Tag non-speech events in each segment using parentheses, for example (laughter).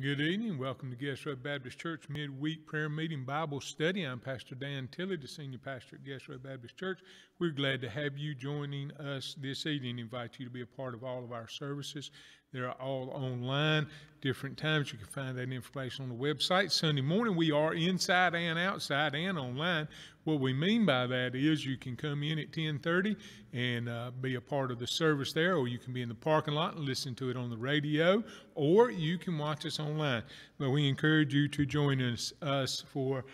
Good evening. Welcome to Guess Road Baptist Church Midweek Prayer Meeting Bible Study. I'm Pastor Dan Tilley, the Senior Pastor at Guess Road Baptist Church. We're glad to have you joining us this evening. Invite you to be a part of all of our services. They're all online, different times. You can find that information on the website. Sunday morning, we are inside and outside and online. What we mean by that is you can come in at 10:30 and uh, be a part of the service there, or you can be in the parking lot and listen to it on the radio, or you can watch us online. But we encourage you to join us, us for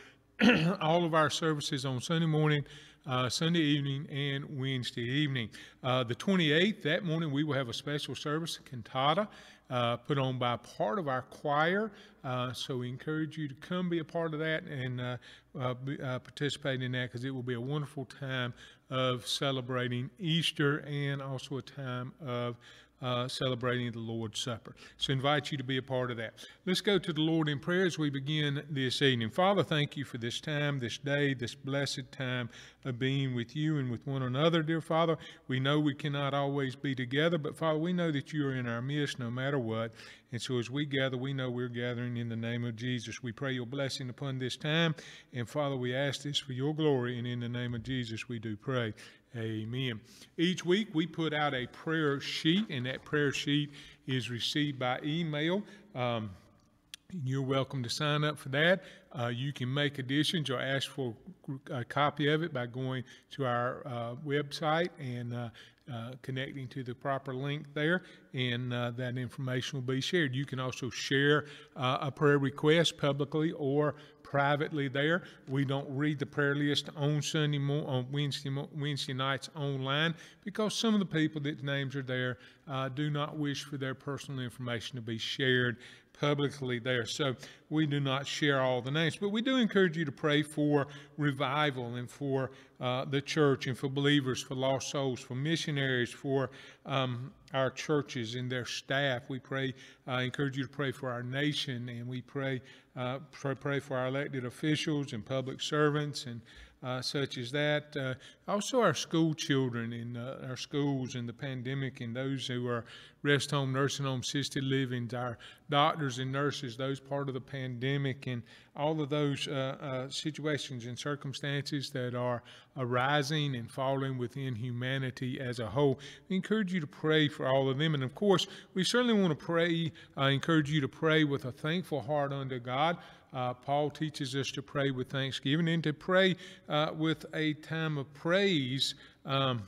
(clears throat) all of our services on Sunday morning uh, Sunday evening and Wednesday evening. Uh, the 28th, that morning, we will have a special service, cantata, uh, put on by part of our choir. Uh, so we encourage you to come be a part of that and uh, uh, be, participate in that because it will be a wonderful time of celebrating Easter and also a time of uh, celebrating the Lord's Supper. So I invite you to be a part of that. Let's go to the Lord in prayer as we begin this evening. Father, thank you for this time, this day, this blessed time of being with you and with one another, dear Father. We know we cannot always be together, but Father, we know that you are in our midst no matter what. And so as we gather, we know we're gathering in the name of Jesus. We pray your blessing upon this time. And Father, we ask this for your glory. And in the name of Jesus, we do pray. Amen. Each week we put out a prayer sheet, and that prayer sheet is received by email. Um, you're welcome to sign up for that. Uh, you can make additions or ask for a copy of it by going to our uh, website and uh, uh connecting to the proper link there, and uh, that information will be shared. You can also share uh, a prayer request publicly or privately there. We don't read the prayer list on Sunday mo- on Wednesday mo- Wednesday nights online because some of the people that names are there uh, do not wish for their personal information to be shared publicly there. So we do not share all the names, but we do encourage you to pray for revival and for uh, the church and for believers, for lost souls, for missionaries, for um, our churches and their staff. We pray, uh, encourage you to pray for our nation, and we pray, uh, pray, pray for our elected officials and public servants and such as that. Uh, also, our school children in uh, our schools in the pandemic and those who are rest home, nursing home, assisted living, our doctors and nurses, those part of the pandemic, and all of those uh, uh, situations and circumstances that are arising and falling within humanity as a whole. We encourage you to pray for all of them. And of course, we certainly want to pray, I uh, encourage you to pray with a thankful heart unto God. Uh, Paul teaches us to pray with thanksgiving and to pray uh, with a time of praise. Um,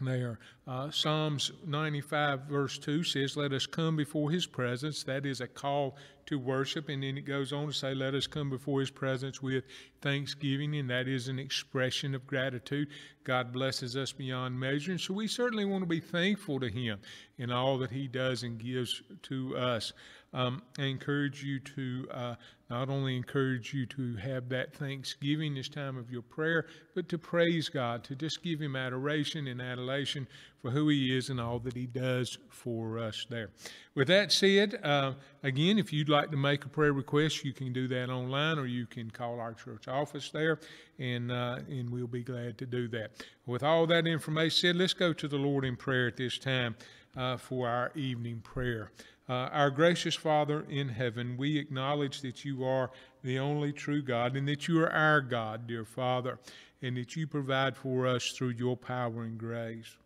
there. Uh, Psalms 95, verse 2 says, Let us come before his presence. That is a call to worship. And then it goes on to say, Let us come before his presence with thanksgiving. And that is an expression of gratitude. God blesses us beyond measure. And so we certainly want to be thankful to him in all that he does and gives to us. Um, I encourage you to uh, not only encourage you to have that thanksgiving this time of your prayer, but to praise God, to just give Him adoration and adulation for who He is and all that He does for us there. With that said, uh, again, if you'd like to make a prayer request, you can do that online or you can call our church office there, and, uh, and we'll be glad to do that. With all that information said, let's go to the Lord in prayer at this time uh, for our evening prayer. Uh, our gracious Father in heaven, we acknowledge that you are the only true God and that you are our God, dear Father, and that you provide for us through your power and grace.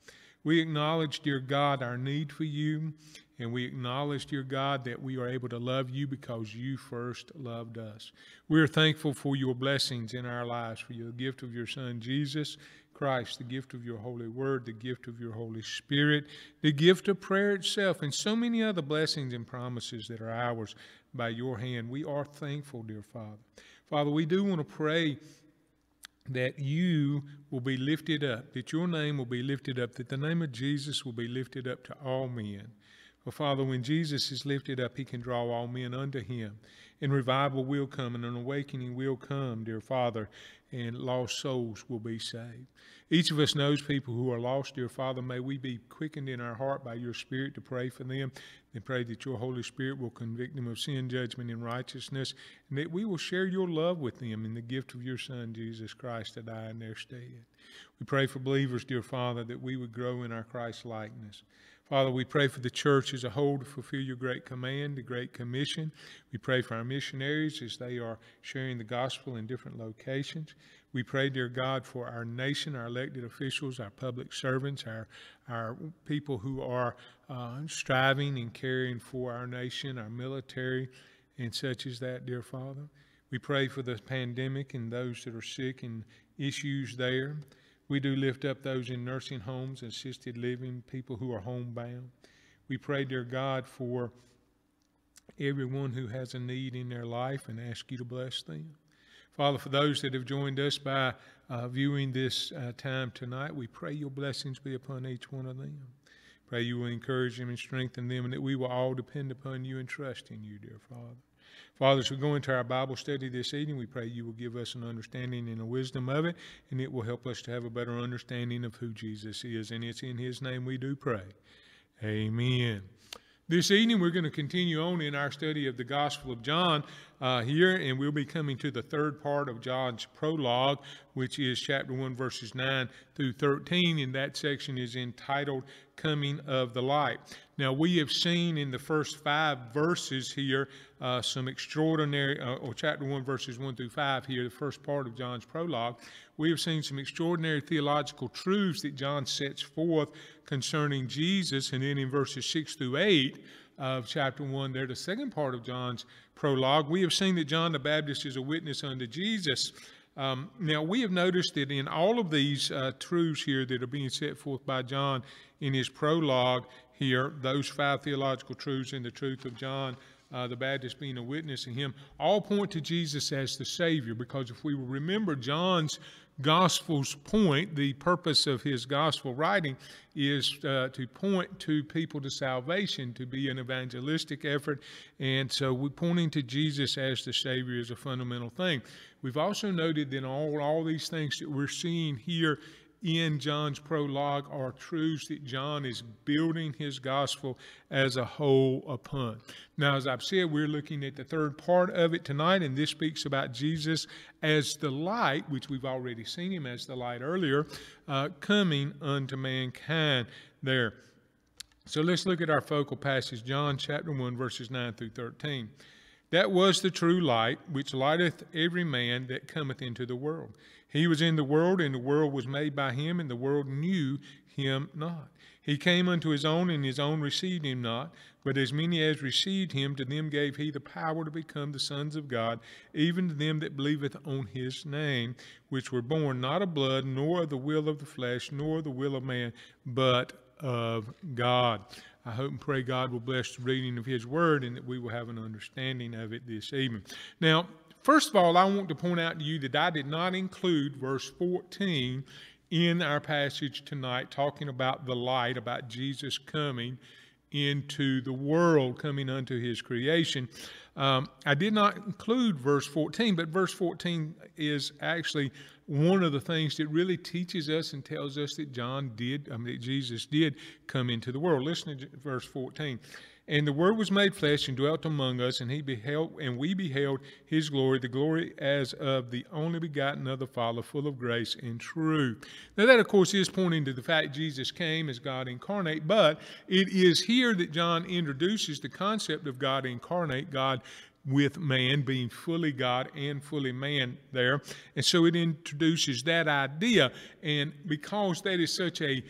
We acknowledge, dear God, our need for you, and we acknowledge, dear God, that we are able to love you because you first loved us. We are thankful for your blessings in our lives, for your gift of your Son, Jesus, Christ, the gift of your Holy Word, the gift of your Holy Spirit, the gift of prayer itself, and so many other blessings and promises that are ours by your hand. We are thankful, dear Father. Father, we do want to pray that you will be lifted up, that your name will be lifted up, that the name of Jesus will be lifted up to all men. For Father, when Jesus is lifted up, he can draw all men unto him. And revival will come and an awakening will come, dear Father, and lost souls will be saved. Each of us knows people who are lost, dear Father. May we be quickened in our heart by your Spirit to pray for them and pray that your Holy Spirit will convict them of sin, judgment, and righteousness, and that we will share your love with them in the gift of your Son, Jesus Christ, to die in their stead. We pray for believers, dear Father, that we would grow in our Christ likeness. Father, we pray for the church as a whole to fulfill your great command, the great commission. We pray for our missionaries as they are sharing the gospel in different locations. We pray, dear God, for our nation, our elected officials, our public servants, our, our people who are uh, striving and caring for our nation, our military, and such as that, dear Father. We pray for the pandemic and those that are sick and issues there. We do lift up those in nursing homes, assisted living, people who are homebound. We pray, dear God, for everyone who has a need in their life and ask you to bless them. Father, for those that have joined us by uh, viewing this uh, time tonight, we pray your blessings be upon each one of them. Pray you will encourage them and strengthen them, and that we will all depend upon you and trust in you, dear Father. Father, as we go into our Bible study this evening, we pray you will give us an understanding and a wisdom of it, and it will help us to have a better understanding of who Jesus is. And it's in his name we do pray. Amen. This evening, we're going to continue on in our study of the Gospel of John uh, here, and we'll be coming to the third part of John's prologue, which is chapter 1, verses 9 through 13, and that section is entitled Coming of the Light. Now, we have seen in the first five verses here uh, some extraordinary, uh, or chapter 1, verses 1 through 5 here, the first part of John's prologue. We have seen some extraordinary theological truths that John sets forth concerning Jesus. And then in verses 6 through 8 of chapter 1, there, the second part of John's prologue, we have seen that John the Baptist is a witness unto Jesus. Um, now, we have noticed that in all of these uh, truths here that are being set forth by John in his prologue here, those five theological truths and the truth of John uh, the Baptist being a witness in him, all point to Jesus as the Savior. Because if we remember John's gospel's point, the purpose of his gospel writing is uh, to point to people to salvation, to be an evangelistic effort. And so we're pointing to Jesus as the Savior is a fundamental thing. We've also noted that all, all these things that we're seeing here in John's prologue are truths that John is building his gospel as a whole upon. Now, as I've said, we're looking at the third part of it tonight, and this speaks about Jesus as the light, which we've already seen him as the light earlier, uh, coming unto mankind there. So let's look at our focal passage, John chapter 1, verses 9 through 13. That was the true light, which lighteth every man that cometh into the world. He was in the world, and the world was made by him, and the world knew him not. He came unto his own, and his own received him not. But as many as received him, to them gave he the power to become the sons of God, even to them that believeth on his name, which were born not of blood, nor of the will of the flesh, nor the will of man, but of God. I hope and pray God will bless the reading of his word and that we will have an understanding of it this evening. Now, First of all, I want to point out to you that I did not include verse 14 in our passage tonight, talking about the light, about Jesus coming into the world, coming unto his creation. Um, I did not include verse 14, but verse 14 is actually one of the things that really teaches us and tells us that John did, I mean, that Jesus did come into the world. Listen to verse 14. And the Word was made flesh and dwelt among us, and he beheld, and we beheld his glory, the glory as of the only begotten of the Father, full of grace and truth. Now that, of course, is pointing to the fact Jesus came as God incarnate, but it is here that John introduces the concept of God incarnate, God with man being fully God and fully man there. And so it introduces that idea. And because that is such a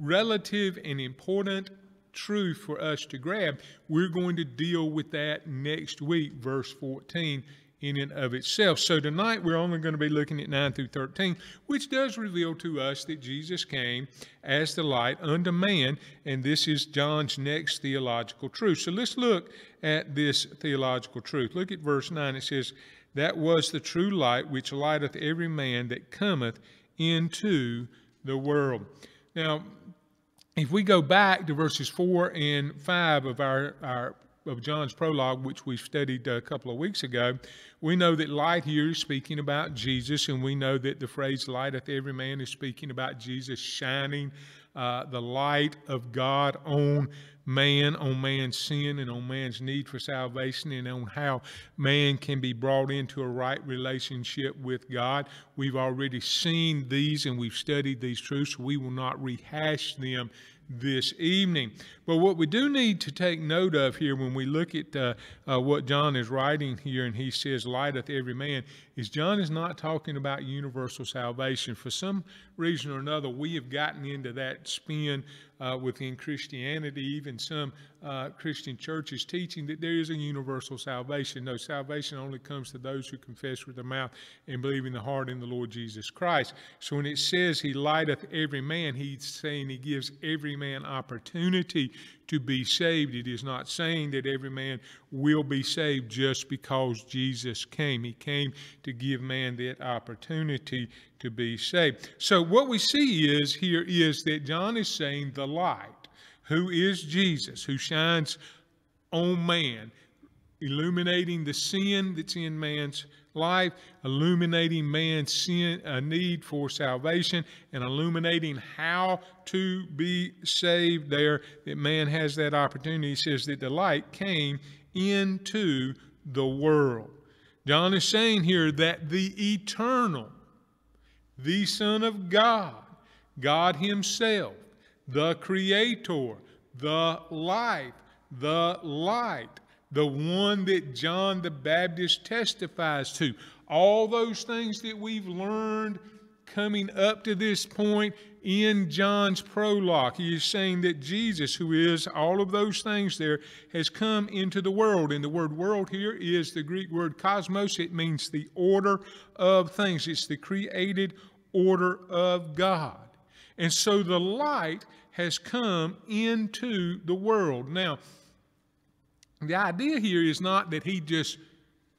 relative and important truth for us to grab. We're going to deal with that next week, verse 14 in and of itself. So tonight we're only going to be looking at 9 through 13, which does reveal to us that Jesus came as the light unto man, and this is John's next theological truth. So let's look at this theological truth. Look at verse 9. It says, That was the true light which lighteth every man that cometh into the world. Now, if we go back to verses 4 and 5 of our, our of John's prologue, which we studied a couple of weeks ago, we know that light here is speaking about Jesus, and we know that the phrase lighteth every man is speaking about Jesus shining uh, the light of God on man, on man's sin, and on man's need for salvation, and on how man can be brought into a right relationship with God. We've already seen these and we've studied these truths. we will not rehash them this evening. But what we do need to take note of here when we look at uh, uh, what John is writing here, and he says, Lighteth every man, is John is not talking about universal salvation. For some reason or another, we have gotten into that spin uh, within Christianity, even some uh, Christian churches teaching that there is a universal salvation. No, salvation only comes to those who confess with their mouth and believe in the heart in the Lord Jesus Christ. So when it says he lighteth every man, he's saying he gives every man opportunity to be saved. It is not saying that every man will be saved just because Jesus came. He came to give man that opportunity to be saved. So what we see is here is that John is saying the light, who is Jesus, who shines on man, illuminating the sin that's in man's life, illuminating man's sin, a need for salvation, and illuminating how to be saved there, that man has that opportunity. He says that the light came into the world. John is saying here that the eternal, the Son of God, God Himself, the Creator, the life, the light, the one that John the Baptist testifies to. All those things that we've learned coming up to this point in John's prologue. He is saying that Jesus, who is all of those things there, has come into the world. And the word world here is the Greek word cosmos. It means the order of things, it's the created order of God. And so the light has come into the world. Now, the idea here is not that he just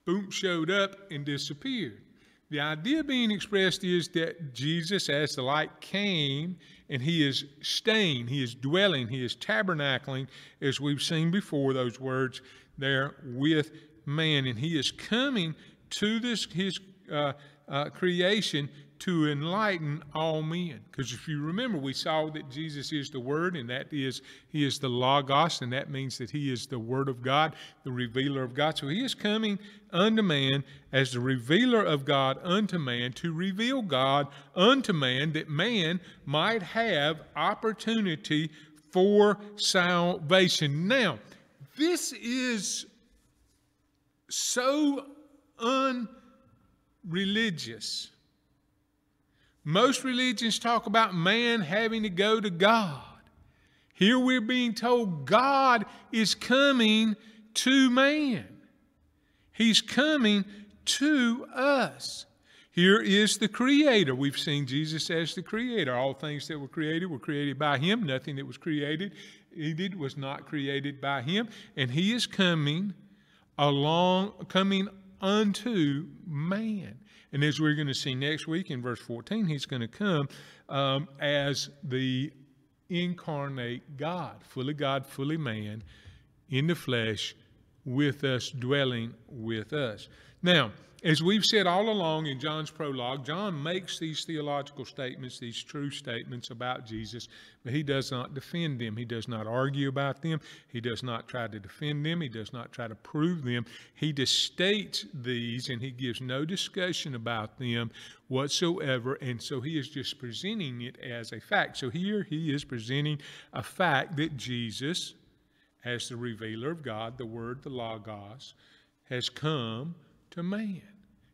boom showed up and disappeared. The idea being expressed is that Jesus, as the light came, and he is staying, he is dwelling, he is tabernacling, as we've seen before, those words there with man. And he is coming to this his uh, uh, creation to enlighten all men. Because if you remember, we saw that Jesus is the Word, and that is, He is the Logos, and that means that He is the Word of God, the revealer of God. So He is coming unto man as the revealer of God unto man to reveal God unto man that man might have opportunity for salvation. Now, this is so unreligious most religions talk about man having to go to God. Here we're being told God is coming to man. He's coming to us. Here is the Creator. We've seen Jesus as the Creator. All things that were created were created by Him. Nothing that was created He did was not created by Him. And He is coming along, coming unto man. And as we're going to see next week in verse 14, he's going to come um, as the incarnate God, fully God, fully man, in the flesh, with us, dwelling with us. Now, as we've said all along in John's prologue, John makes these theological statements, these true statements about Jesus, but he does not defend them. He does not argue about them. He does not try to defend them. He does not try to prove them. He just states these and he gives no discussion about them whatsoever. And so he is just presenting it as a fact. So here he is presenting a fact that Jesus, as the revealer of God, the Word, the Logos, has come to man.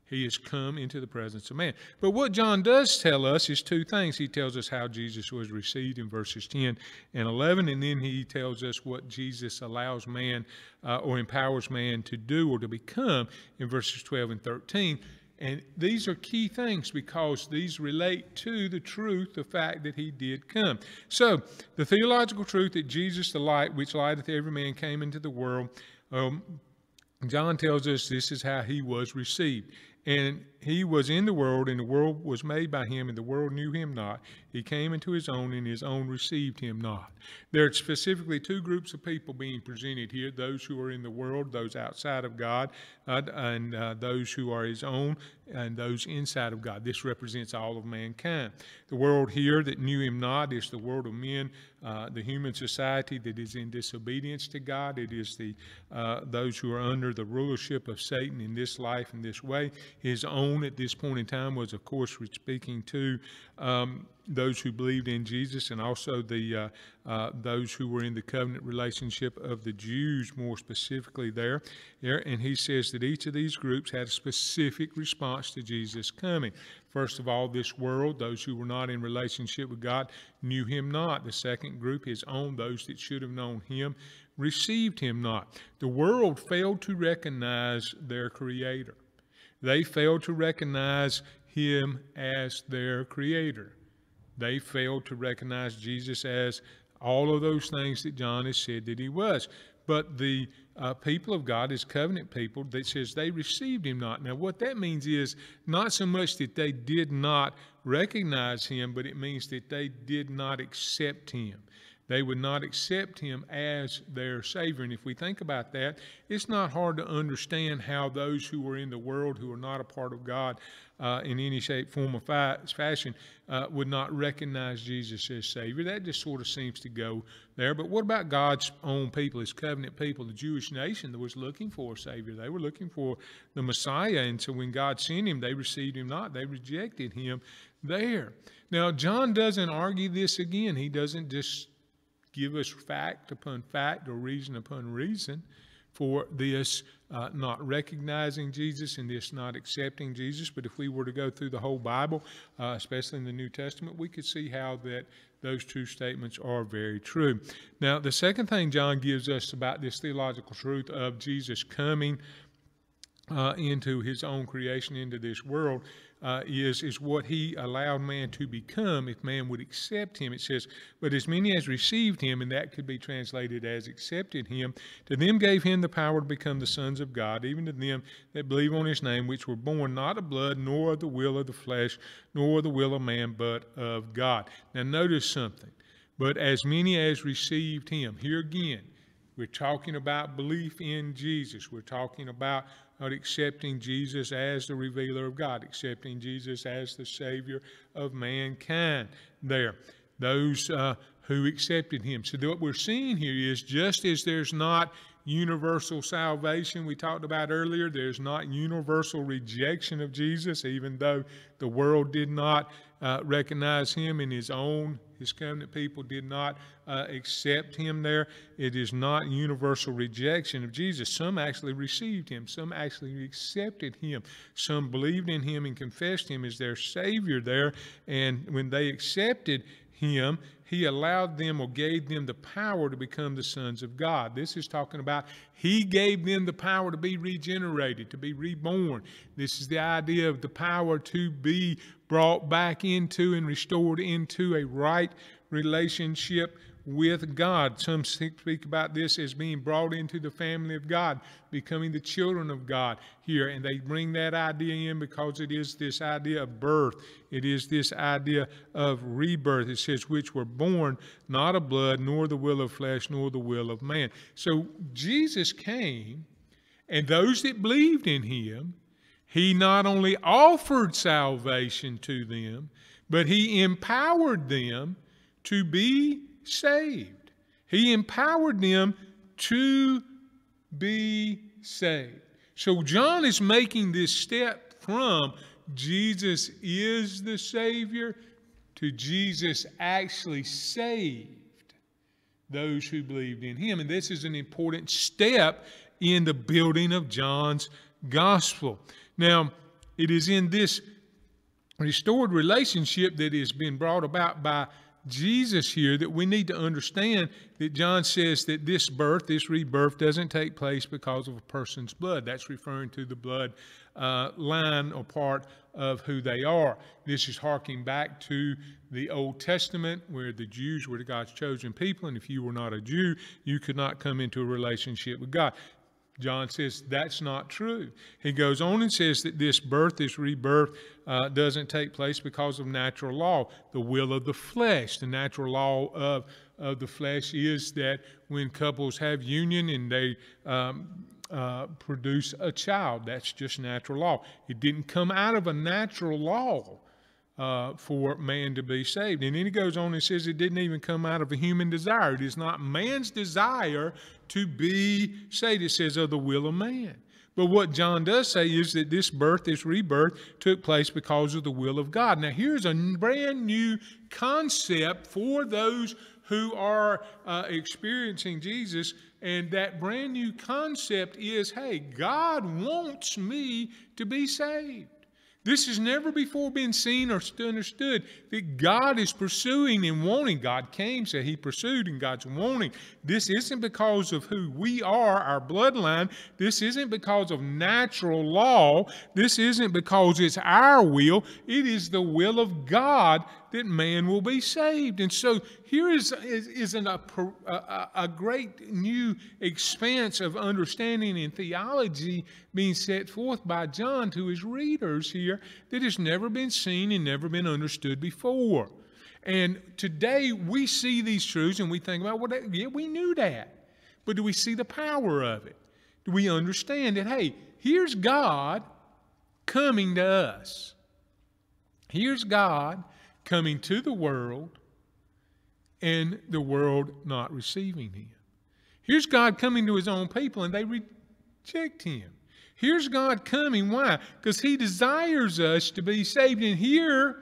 He has come into the presence of man. But what John does tell us is two things. He tells us how Jesus was received in verses 10 and 11, and then he tells us what Jesus allows man uh, or empowers man to do or to become in verses 12 and 13. And these are key things because these relate to the truth, the fact that he did come. So, the theological truth that Jesus, the light which lighteth every man, came into the world. Um, John tells us this is how he was received. And he was in the world, and the world was made by him, and the world knew him not. He came into his own, and his own received him not. There are specifically two groups of people being presented here those who are in the world, those outside of God, uh, and uh, those who are his own, and those inside of God. This represents all of mankind. The world here that knew him not is the world of men, uh, the human society that is in disobedience to God. It is the uh, those who are under the rulership of Satan in this life in this way. His own at this point in time was, of course, speaking to um, those who believed in Jesus and also the uh, uh, those who were in the covenant relationship of the Jews, more specifically there. there. And he says that each of these groups had a specific response to Jesus coming. First of all, this world, those who were not in relationship with God, knew him not. The second group, his own, those that should have known him, received him not. The world failed to recognize their creator. They failed to recognize him as their creator. They failed to recognize Jesus as all of those things that John has said that he was. But the uh, people of God, his covenant people, that says they received him not. Now, what that means is not so much that they did not recognize him, but it means that they did not accept him. They would not accept him as their Savior. And if we think about that, it's not hard to understand how those who were in the world, who are not a part of God uh, in any shape, form, or fashion, uh, would not recognize Jesus as Savior. That just sort of seems to go there. But what about God's own people, His covenant people, the Jewish nation that was looking for a Savior? They were looking for the Messiah. And so when God sent Him, they received Him not. They rejected Him there. Now, John doesn't argue this again. He doesn't just give us fact upon fact or reason upon reason for this uh, not recognizing Jesus and this not accepting Jesus. But if we were to go through the whole Bible, uh, especially in the New Testament, we could see how that those two statements are very true. Now, the second thing John gives us about this theological truth of Jesus coming uh, into his own creation, into this world, uh, is, is what he allowed man to become if man would accept him. It says, But as many as received him, and that could be translated as accepted him, to them gave him the power to become the sons of God, even to them that believe on his name, which were born not of blood, nor of the will of the flesh, nor of the will of man, but of God. Now, notice something. But as many as received him, here again, we're talking about belief in Jesus. We're talking about not accepting Jesus as the revealer of God, accepting Jesus as the Savior of mankind there. Those uh, who accepted Him. So, what we're seeing here is just as there's not universal salvation we talked about earlier, there's not universal rejection of Jesus, even though the world did not uh, recognize him in his own, his covenant people did not uh, accept him there. It is not universal rejection of Jesus. Some actually received him, some actually accepted him, some believed in him and confessed him as their Savior there. And when they accepted him, he allowed them or gave them the power to become the sons of God. This is talking about he gave them the power to be regenerated, to be reborn. This is the idea of the power to be brought back into and restored into a right relationship with God. Some speak about this as being brought into the family of God, becoming the children of God here. And they bring that idea in because it is this idea of birth. It is this idea of rebirth. It says, which were born not of blood, nor the will of flesh, nor the will of man. So Jesus came, and those that believed in him, he not only offered salvation to them, but he empowered them to be saved. He empowered them to be saved. So John is making this step from Jesus is the Savior to Jesus actually saved those who believed in him. And this is an important step in the building of John's gospel. Now, it is in this restored relationship that has been brought about by Jesus here that we need to understand that John says that this birth, this rebirth, doesn't take place because of a person's blood. That's referring to the blood uh, line or part of who they are. This is harking back to the Old Testament where the Jews were God's chosen people, and if you were not a Jew, you could not come into a relationship with God. John says that's not true. He goes on and says that this birth, this rebirth, uh, doesn't take place because of natural law, the will of the flesh. The natural law of, of the flesh is that when couples have union and they um, uh, produce a child, that's just natural law. It didn't come out of a natural law uh, for man to be saved. And then he goes on and says it didn't even come out of a human desire. It is not man's desire to be saved. It says of the will of man. But what John does say is that this birth, this rebirth, took place because of the will of God. Now, here's a brand new concept for those who are uh, experiencing Jesus. And that brand new concept is hey, God wants me to be saved. This has never before been seen or understood that God is pursuing and wanting. God came, so He pursued, and God's wanting. This isn't because of who we are, our bloodline. This isn't because of natural law. This isn't because it's our will. It is the will of God that man will be saved. And so here is, is, is an, a, a, great new expanse of understanding and theology being set forth by John to his readers here that has never been seen and never been understood before. And today we see these truths and we think about, well, yeah, we knew that. But do we see the power of it? Do we understand that, hey, here's God coming to us? Here's God coming to the world and the world not receiving him. Here's God coming to his own people and they reject him. Here's God coming. Why? Because he desires us to be saved. And here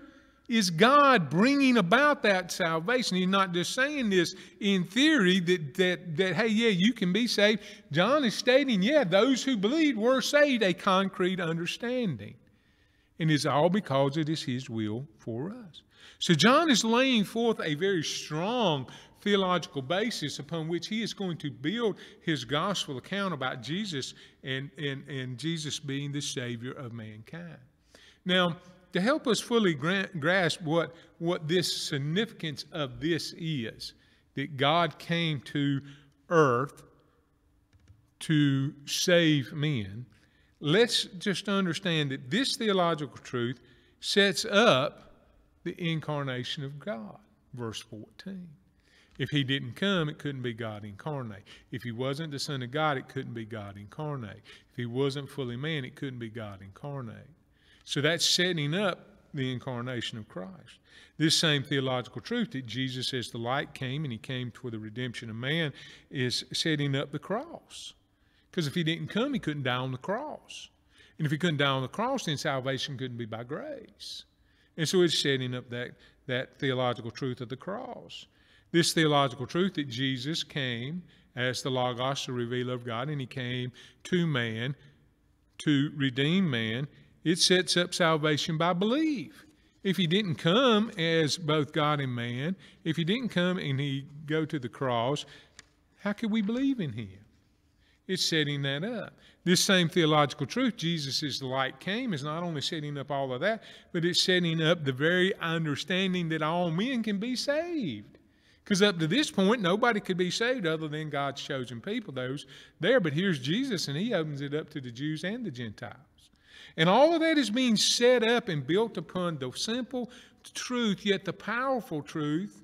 is God bringing about that salvation. He's not just saying this in theory that, that, that, hey, yeah, you can be saved. John is stating, yeah, those who believed were saved, a concrete understanding. And it's all because it is his will for us. So John is laying forth a very strong theological basis upon which he is going to build his gospel account about Jesus and, and, and Jesus being the Savior of mankind. Now, to help us fully grasp what, what this significance of this is, that God came to earth to save men, let's just understand that this theological truth sets up the incarnation of God. Verse 14. If he didn't come, it couldn't be God incarnate. If he wasn't the Son of God, it couldn't be God incarnate. If he wasn't fully man, it couldn't be God incarnate. So that's setting up the incarnation of Christ. This same theological truth that Jesus, as the light, came and he came for the redemption of man, is setting up the cross. Because if he didn't come, he couldn't die on the cross. And if he couldn't die on the cross, then salvation couldn't be by grace. And so it's setting up that, that theological truth of the cross. This theological truth that Jesus came as the Logos, the revealer of God, and he came to man to redeem man, it sets up salvation by belief. If he didn't come as both God and man, if he didn't come and he go to the cross, how could we believe in him? It's setting that up. This same theological truth, Jesus light came, is not only setting up all of that, but it's setting up the very understanding that all men can be saved. Because up to this point, nobody could be saved other than God's chosen people, those there. But here's Jesus, and he opens it up to the Jews and the Gentiles. And all of that is being set up and built upon the simple truth, yet the powerful truth,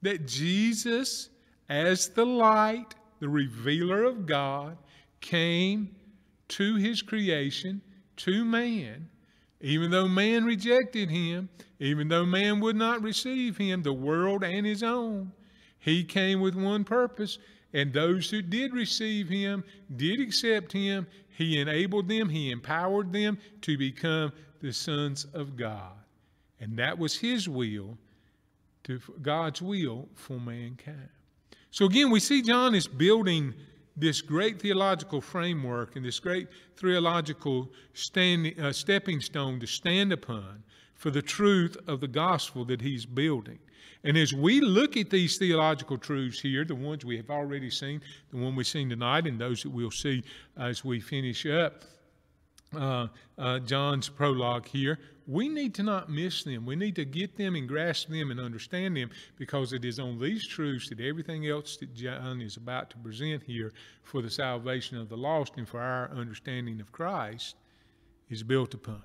that Jesus, as the light, the revealer of God, came to his creation, to man, even though man rejected him, even though man would not receive him, the world and his own, he came with one purpose. And those who did receive him, did accept him, he enabled them, he empowered them to become the sons of God. And that was his will, to God's will for mankind. So again, we see John is building this great theological framework and this great theological standing, uh, stepping stone to stand upon for the truth of the gospel that he's building. And as we look at these theological truths here, the ones we have already seen, the one we've seen tonight, and those that we'll see as we finish up uh, uh, John's prologue here, we need to not miss them. We need to get them and grasp them and understand them because it is on these truths that everything else that John is about to present here for the salvation of the lost and for our understanding of Christ is built upon.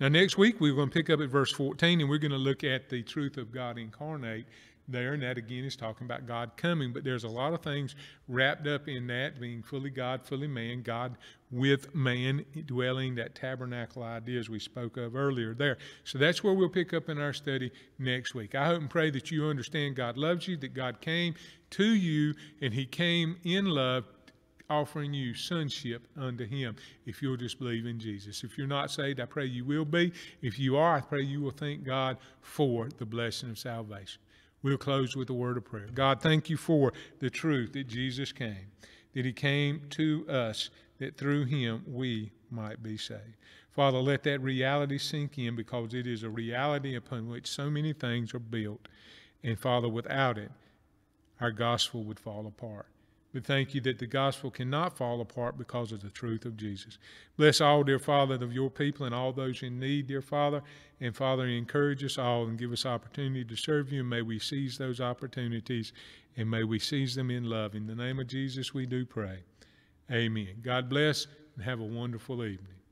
Now, next week, we're going to pick up at verse 14 and we're going to look at the truth of God incarnate there, and that again is talking about God coming. But there's a lot of things wrapped up in that, being fully God, fully man, God with man dwelling, that tabernacle idea as we spoke of earlier there. So that's where we'll pick up in our study next week. I hope and pray that you understand God loves you, that God came to you, and He came in love offering you sonship unto him if you'll just believe in Jesus. If you're not saved, I pray you will be. If you are, I pray you will thank God for the blessing of salvation. We'll close with a word of prayer. God, thank you for the truth that Jesus came, that he came to us, that through him we might be saved. Father, let that reality sink in because it is a reality upon which so many things are built. And Father, without it, our gospel would fall apart. We thank you that the gospel cannot fall apart because of the truth of Jesus. Bless all, dear Father, of your people and all those in need, dear Father. And Father, encourage us all and give us opportunity to serve you. And may we seize those opportunities and may we seize them in love. In the name of Jesus, we do pray. Amen. God bless and have a wonderful evening.